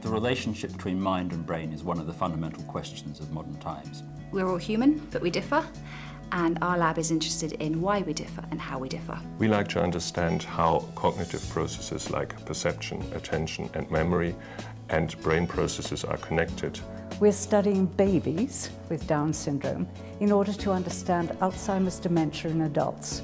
The relationship between mind and brain is one of the fundamental questions of modern times. We're all human, but we differ, and our lab is interested in why we differ and how we differ. We like to understand how cognitive processes like perception, attention and memory and brain processes are connected. We're studying babies with Down syndrome in order to understand Alzheimer's dementia in adults.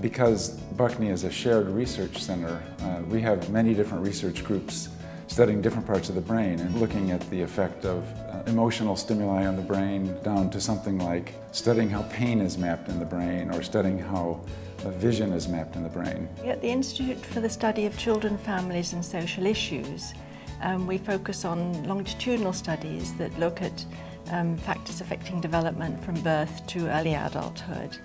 Because Birkbeck is a shared research center, uh, we have many different research groups studying different parts of the brain and looking at the effect of uh, emotional stimuli on the brain down to something like studying how pain is mapped in the brain or studying how vision is mapped in the brain. At the Institute for the Study of Children, Families and Social Issues, um, we focus on longitudinal studies that look at um, factors affecting development from birth to early adulthood.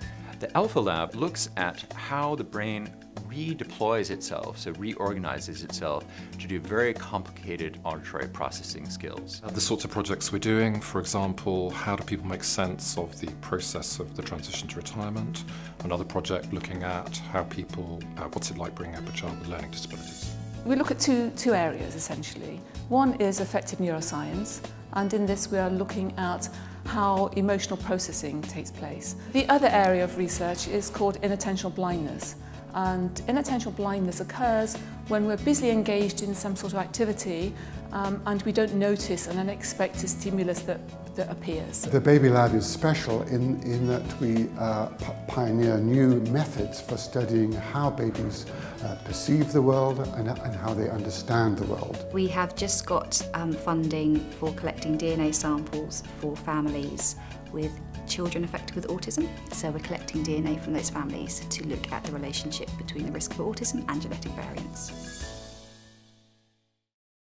The Alpha Lab looks at how the brain redeploys itself, so reorganizes itself to do very complicated auditory processing skills. The sorts of projects we're doing, for example, how do people make sense of the process of the transition to retirement? Another project looking at how people, uh, what's it like bringing up a child with learning disabilities? We look at two, two areas essentially. One is affective neuroscience, and in this we are looking at how emotional processing takes place. The other area of research is called inattentional blindness. And inattentional blindness occurs when we're busily engaged in some sort of activity um, and we don't notice an unexpected stimulus that, that appears. The Baby Lab is special in, in that we uh, pioneer new methods for studying how babies uh, perceive the world and, and how they understand the world. We have just got um, funding for collecting DNA samples for families with children affected with autism. So we're collecting DNA from those families to look at the relationship between the risk of autism and genetic variants.